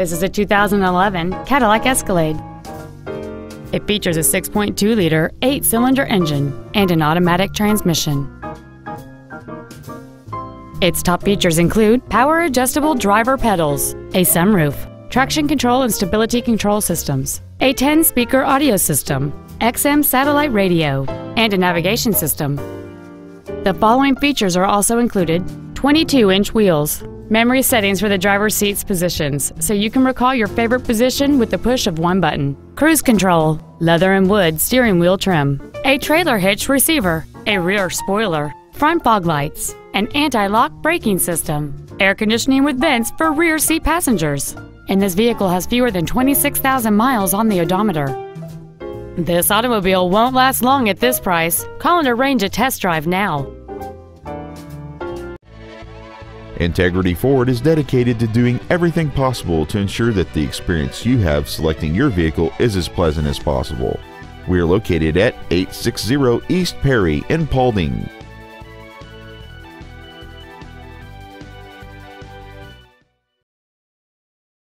This is a 2011 Cadillac Escalade. It features a 6.2 liter, 8 cylinder engine and an automatic transmission. Its top features include power adjustable driver pedals, a sunroof, traction control and stability control systems, a 10 speaker audio system, XM satellite radio, and a navigation system. The following features are also included 22 inch wheels, memory settings for the driver's seat's positions, so you can recall your favorite position with the push of one button, cruise control, leather and wood steering wheel trim, a trailer hitch receiver, a rear spoiler, front fog lights, an anti lock braking system, air conditioning with vents for rear seat passengers. And this vehicle has fewer than 26,000 miles on the odometer. This automobile won't last long at this price. Call and arrange a test drive now. Integrity Ford is dedicated to doing everything possible to ensure that the experience you have selecting your vehicle is as pleasant as possible. We are located at 860 East Perry in Paulding.